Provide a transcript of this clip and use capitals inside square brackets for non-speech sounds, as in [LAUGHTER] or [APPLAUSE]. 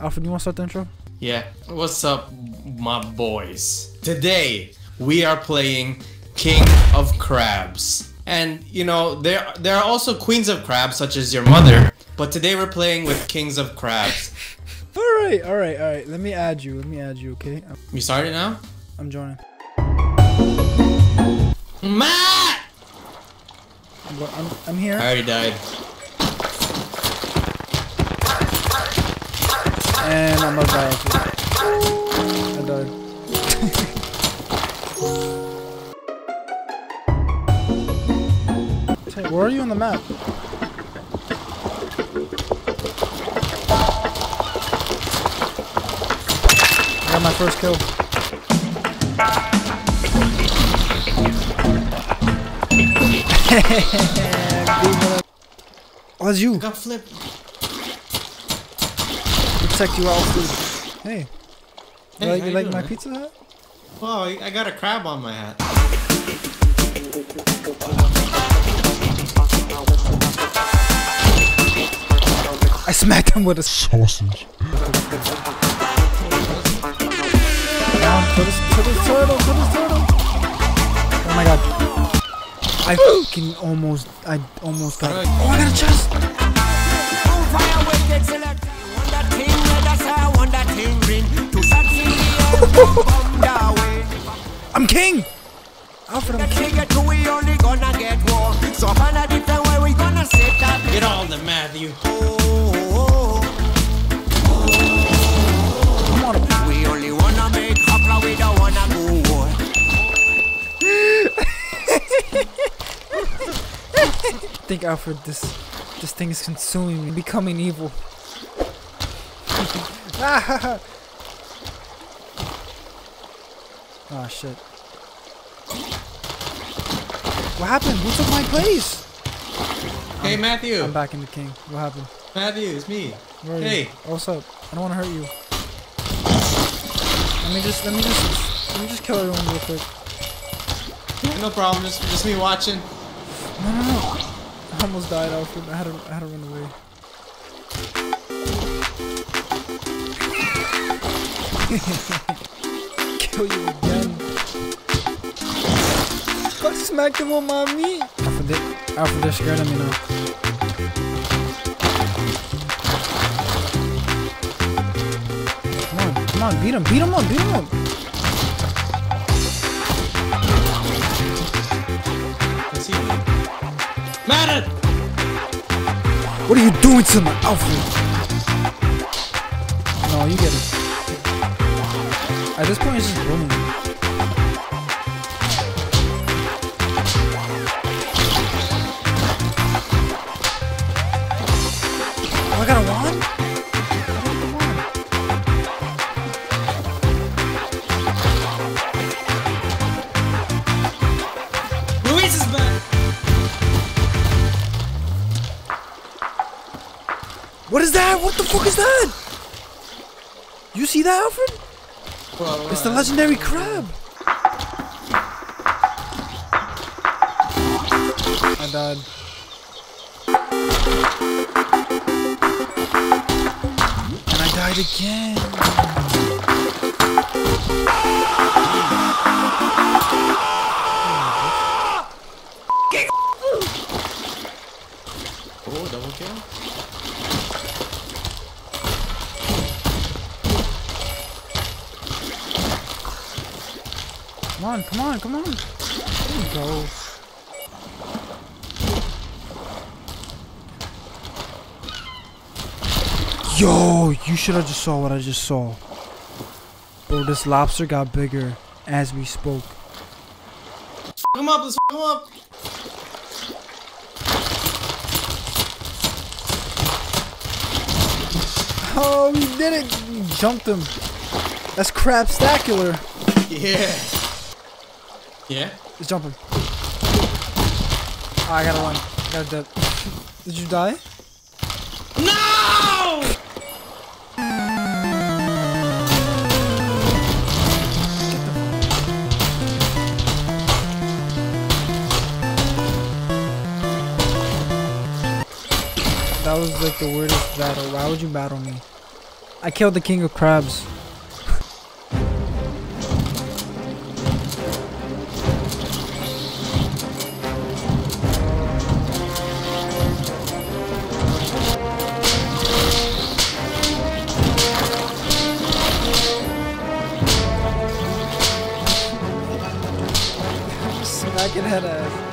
Alfred, you want to start the intro? Yeah. What's up, my boys? Today we are playing King of Crabs. And you know, there there are also queens of crabs such as your mother, but today we're playing with kings of crabs. [LAUGHS] All right, all right, all right. Let me add you. Let me add you, okay? I'm, You started now? I'm joining. Matt! I'm, I'm, I'm here. I already died. And I'm to die. Alfred. I died. [LAUGHS] Hey, where are you on the map? I got my first kill. [LAUGHS] Oh, you. Got flipped. Protect you, Alfred. Hey. Hey, you like, you you like doing, my man? pizza hat? Wow, I I got a crab on my hat. I smacked him with a sausage. down to the, to the turtle, to the turtle. Oh my god. I fucking almost, I almost got it. Oh, I got a chest. I'm king. Alfred, I'm king. Get all the Matthew. Come on. We only wanna make hopla, we don't wanna go war. I [LAUGHS] think Alfred, this, this thing is consuming me, becoming evil. [LAUGHS] ah, [LAUGHS] oh shit. What happened? Who took my place? Hey Matthew. I'm back in the king. What happened? Matthew, it's me. Where are you? Hey. Oh, what's up? I don't want to hurt you. Let me just, let me just, let me just kill everyone real quick. No problem, just just me watching. No, no, no. I almost died, Alfred. I had to, I had to run away. [LAUGHS] Kill you again. Fuck, smacked him on my meat. Alfred, they, Alfred, they're scared of me now. Come on, come on, beat him, beat him up, beat him up. Let's see. Matt! What are you doing to my Alfred? No, you get it. At this point, it's just bullying. Oh, I got a wand? How did I get the wand? Luis is back! What is that? What the fuck is that? You see that, Alfred? Well, It's the legendary crab. I died. And I died again. Come on, come on, come on. There you go. Yo, you should have just saw what I just saw. Bro, this lobster got bigger as we spoke. Fuck him up, let's fuck him up! Oh, we did it! We jumped him. That's crab stacular. Yeah. Yeah? He's jumping. Oh, I gotta run. I gotta dip. Did you die? No! That was like the weirdest battle. Why would you battle me? I killed the king of crabs. I can head ass.